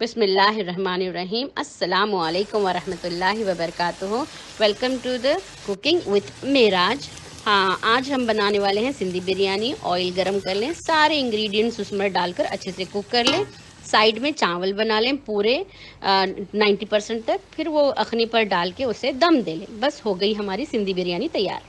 बिसमीम अल्लाम वालेकुम वबरक welcome to the cooking with Meraj. हाँ आज हम बनाने वाले हैं सिंधी बिरयानी। ऑयल गरम कर लें, सारे इंग्रेडिएंट्स उसमें डालकर अच्छे से कुक कर लें। साइड में चावल बना लें पूरे नाइन्टी परसेंट तक। फिर वो अखनी पर डाल के उसे दम दे लें। बस हो गई हमारी सिंधी बिरयानी तैयार।